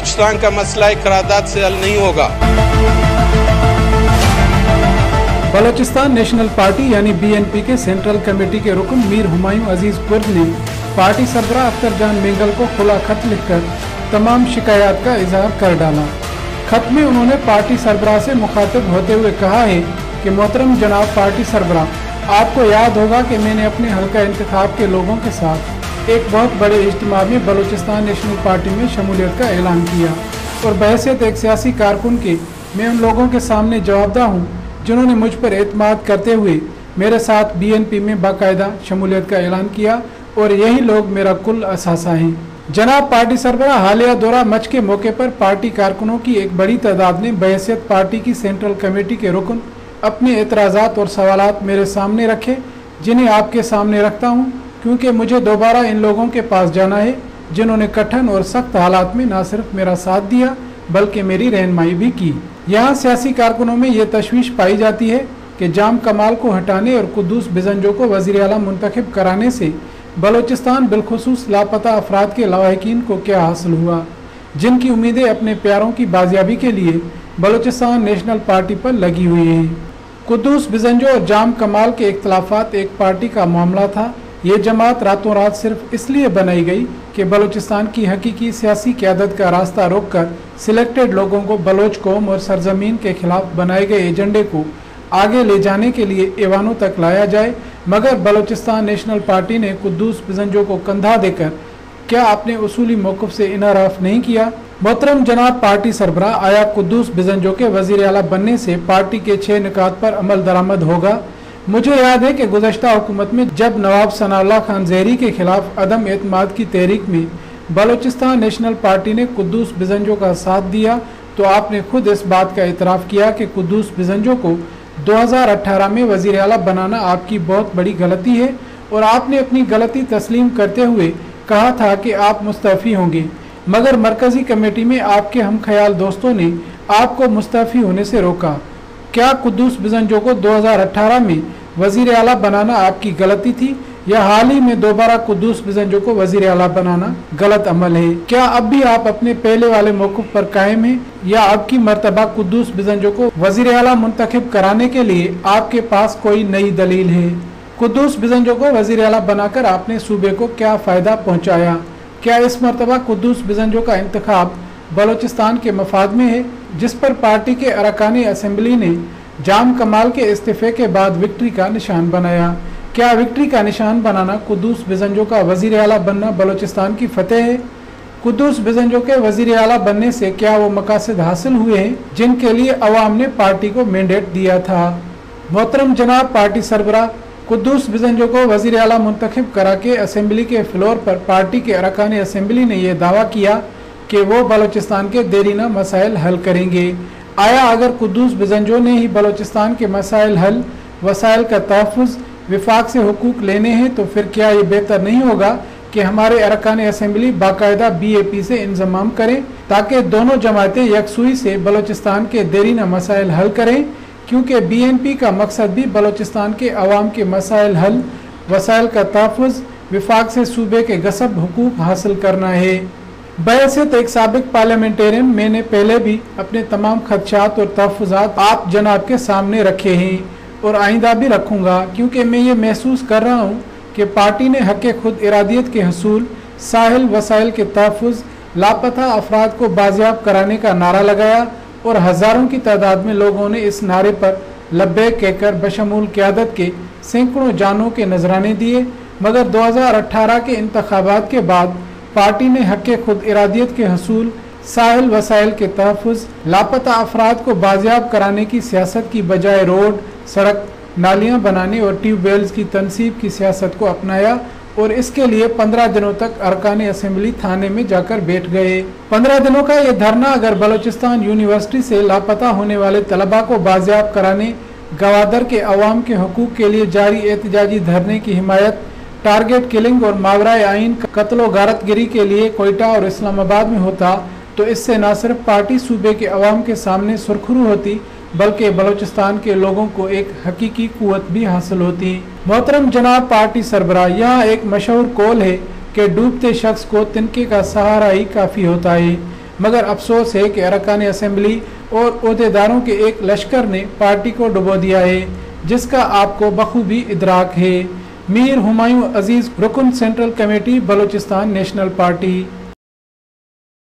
बलूचिस्तान का मसला एक करारदाद से हल नहीं होगा। बलोचिस्तान नेशनल पार्टी यानी बीएनपी के सेंट्रल कमेटी के रुकन मीर हुमायूं अज़ीज़ कुर्द ने पार्टी सरबरा अख्तर जान मेंगल को खुला खत लिखकर तमाम शिकायत का इजहार कर डाला। खत में उन्होंने पार्टी सरबराह से मुखातिब होते हुए कहा है कि मोहतरम जनाब पार्टी सरबराह, आपको याद होगा कि मैंने अपने हल्का इंतखाब के लोगों के साथ एक बहुत बड़े इज्तम में बलूचिस्तान नेशनल पार्टी में शमूलियत का ऐलान किया और बहसीत एक सियासी कारकुन के मैं उन लोगों के सामने जवाबदा हूँ जिन्होंने मुझ पर एतमाद करते हुए मेरे साथ बीएनपी में बाकायदा शमूलियत का ऐलान किया और यही लोग मेरा कुल असासा हैं। जनाब, पार्टी सरबरा हालिया दौरा मच के मौके पर पार्टी कारकुनों की एक बड़ी तादाद ने बहसीत पार्टी की सेंट्रल कमेटी के रुकन अपने एतराज़ात और सवाल मेरे सामने रखे, जिन्हें आपके सामने रखता हूँ। क्योंकि मुझे दोबारा इन लोगों के पास जाना है, जिन्होंने कठिन और सख्त हालात में न सिर्फ़ मेरा साथ दिया, बल्कि मेरी रहनमाई भी की। यहाँ सियासी कारकुनों में ये तशवीश पाई जाती है कि जाम कमाल को हटाने और कुदूस बिजंजो को वजी अला मुंतखब कराने से बलोचिस्तान बिलखसूस लापता अफराद के लवाकिन को क्या हासिल हुआ? जिनकी उम्मीदें अपने प्यारों की बाजियाबी के लिए बलोचिस्तान नेशनल पार्टी पर लगी हुई हैं। कुदूस बिजंजो और जाम कमाल के इख्तलाफात एक पार्टी का मामला था ये जमात रातों रात सिर्फ़ इसलिए बनाई गई कि बलूचिस्तान की हकीकी सियासी क्यादत का रास्ता रोककर सिलेक्टेड लोगों को बलोच कौम और सरजमीन के खिलाफ बनाए गए एजेंडे को आगे ले जाने के लिए एवानों तक लाया जाए, मगर बलूचिस्तान नेशनल पार्टी ने कुद्दूस बिजंजो को कंधा देकर क्या अपने उसूली मौकफ से इनाराफ नहीं किया? मोहतरम जनाब पार्टी सरबरा आया कुद्दूस बिजंजो के वज़ीर अला बनने से पार्टी के छह निकात पर अमल दरामद होगा। मुझे याद है कि गुजशत हुकूमत में जब नवाब सनाल्ला खान जहरी के खिलाफ अदम एतमाद की तहरीक में बलूचिस्तान नेशनल पार्टी ने कुद्दूस बिजंजो का साथ दिया तो आपने खुद इस बात का इतराफ़ किया कि कुद्दूस बिजंजो को 2018 में वज़ीर अला बनाना आपकी बहुत बड़ी गलती है और आपने अपनी गलती तस्लीम करते हुए कहा था कि आप मुस्तफ़ी होंगे। मगर मरकज़ी कमेटी में आपके हम ख्याल दोस्तों ने आपको मुस्तफ़ी होने से रोका। क्या कुद्दूस बिजंजो को 2018 में वज़ीर अला बनाना आपकी गलती थी, या हाल ही में दोबारा कुद्दूस बिजंजो को वज़ीर अला बनाना गलत अमल है? क्या अब भी आप अपने पहले वाले मौकफ पर कायम हैं, या आपकी मरतबा कुद्दूस बिजंजो को वज़ीर अला मुंतखब कराने के लिए आपके पास कोई नई दलील है? कुद्दूस बिजंजो को वज़ीर अला बनाकर आपने सूबे को क्या फ़ायदा पहुँचाया? क्या इस मरतबा कुद्दूस बिजंजो का इंतखब बलोचिस्तान के मफाद में है, जिस पर पार्टी के अरकानी असम्बली ने जाम कमाल के इस्तीफे के बाद विक्ट्री का निशान बनाया। क्या विक्ट्री का निशान बनाना कुदूस बिजंजो का वज़ीर अला बनना बलोचिस्तान की फतेह है? कुदूस बिजंजो के वज़ीर अला बनने से क्या वो मकासद हासिल हुए हैं, जिनके लिए अवाम ने पार्टी को मैंडेट दिया था? मोहतरम जनाब, पार्टी सरबरा कुदूस बिजंजो को वज़ीर अला मुंतखब करा के असम्बली के फ्लोर पर पार्टी के अरकान असम्बली ने यह दावा किया कि वो बलूचिस्तान के देरीना मसाइल हल करेंगे। आया अगर कुदूस बिजंजो ने ही बलूचिस्तान के मसाइल हल, वसाइल का तहफ़ विफाक से हकूक लेने हैं तो फिर क्या ये बेहतर नहीं होगा कि हमारे अरकान असम्बली बाकायदा बी ए पी से इंजमाम करें, ताकि दोनों जमातें यकसुई से बलूचिस्तान के देरीना मसाइल हल करें? क्योंकि बी एन पी का मकसद भी बलूचिस्तान के अवाम के मसाइल हल, वसाइल का तहफ़ विफाक से सूबे के गसब हकूक हासिल करना है। बैसियत एक सबक पार्लियामेंटेरियन, मैंने पहले भी अपने तमाम खदशात और तहफ़ात आप जनाब के सामने रखे हैं और आइंदा भी रखूँगा, क्योंकि मैं ये महसूस कर रहा हूँ कि पार्टी ने हक खुद इरादियत के हसूल, साहिल वसाइल के तहफ़ लापता अफराद को बाजियाब कराने का नारा लगाया और हज़ारों की तादाद में लोगों ने इस नारे पर लब्बे कहकर बशमूल क्यादत के सैकड़ों जानों के नजराने दिए। मगर 2018 के इंतबात के बाद पार्टी ने हक खुद इरादियत के हसूल, साहिल वसाइल के तहफ़ लापता अफराद को बाजियाब कराने की सियासत की बजाय रोड, सड़क, नालियाँ बनाने और ट्यूबवेल्स की तनसीब की सियासत को अपनाया और इसके लिए पंद्रह दिनों तक अरकान असम्बली थाने में जाकर बैठ गए। पंद्रह दिनों का ये धरना अगर बलूचिस्तान यूनिवर्सिटी से लापता होने वाले तलबा को बाजियाब कराने, गवादर के अवाम के हकूक के लिए जारी एहतजाजी धरने की हिमायत टारगेट किलिंग और मावरा आइन कत्लो गारतगिरी के लिए कोयटा और इस्लामाबाद में होता तो इससे न सिर्फ़ पार्टी सूबे के अवाम के सामने सुरखरू होती, बल्कि बलूचिस्तान के लोगों को एक हकीकी कुत भी हासिल होती। मोहतरम जनाब, पार्टी सरबरा यहाँ एक मशहूर कौल है कि डूबते शख्स को तिनके का सहारा ही काफ़ी होता है। मगर अफसोस है कि अरकान असम्बली और अहदेदारों के एक लश्कर ने पार्टी को डुबो दिया है, जिसका आपको बखूबी इदराक है। मीर हुमायूं अज़ीज़ रुकन central committee Balochistan national party.